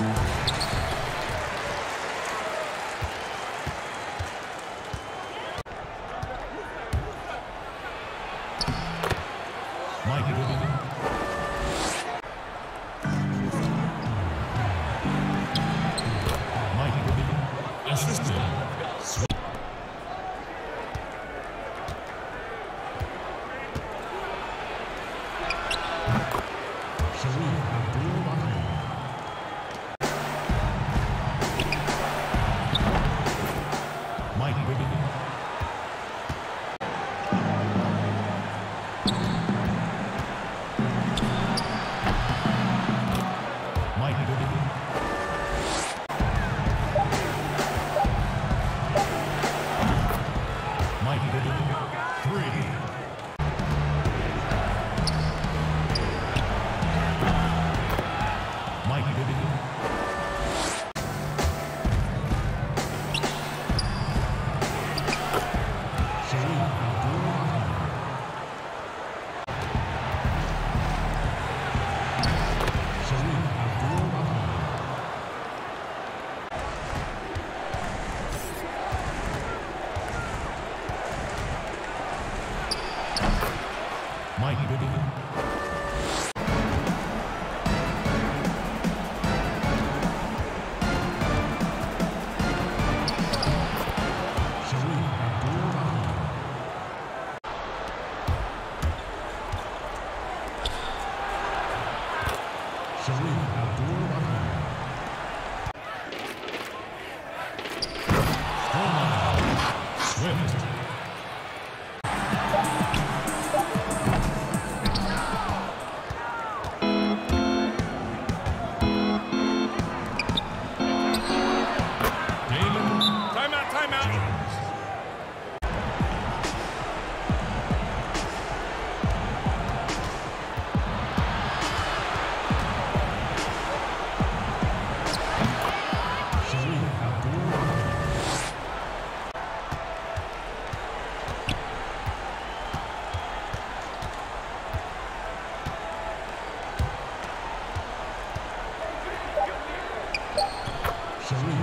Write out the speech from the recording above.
Mighty Three. Mike Bibby. Sharif Abdul-Rahman. Serena.